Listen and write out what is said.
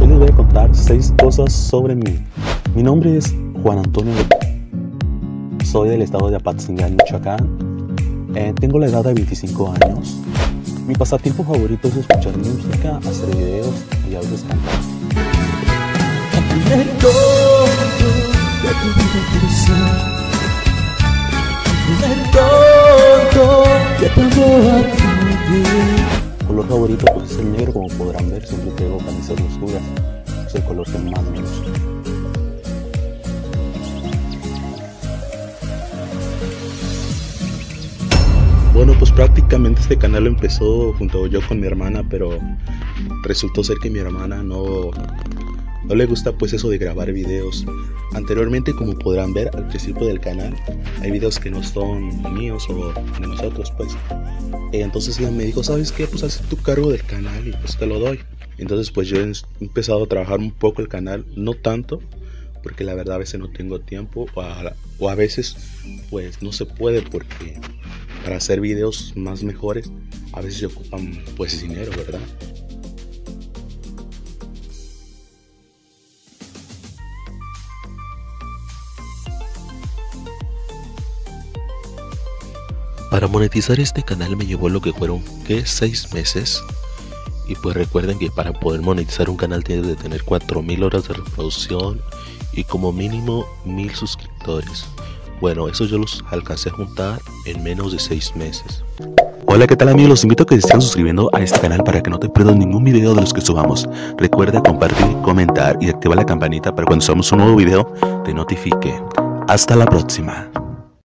hoy les voy a contar seis cosas sobre mí. Mi nombre es Juan Antonio. Soy del estado de Apatzingán, Michoacán. Eh, tengo la edad de 25 años. Mi pasatiempo favorito es escuchar música, hacer videos y a veces cantar. Favorito pues es el negro, como podrán ver, siempre tengo camisas oscuras. Es el color que más me gusta. Bueno, pues prácticamente este canal lo empezó junto yo con mi hermana, pero resultó ser que mi hermana no, no le gusta pues eso de grabar videos. Anteriormente, como podrán ver al principio del canal, hay videos que no son míos o de nosotros pues. Entonces ella me dijo, ¿sabes qué? Pues haz tu cargo del canal y pues te lo doy. Entonces pues yo he empezado a trabajar un poco el canal, no tanto, porque la verdad a veces no tengo tiempo o a, o a veces pues no se puede porque para hacer videos más mejores a veces se ocupan pues dinero, ¿verdad? Para monetizar este canal me llevó lo que fueron, ¿qué? 6 meses. Y pues recuerden que para poder monetizar un canal tienes de tener 4000 horas de reproducción y como mínimo 1000 suscriptores. Bueno, eso yo los alcancé a juntar en menos de 6 meses. Hola, ¿qué tal amigos? Los invito a que se sigan suscribiendo a este canal para que no te pierdas ningún video de los que subamos. Recuerda compartir, comentar y activar la campanita para cuando subamos un nuevo video te notifique. Hasta la próxima.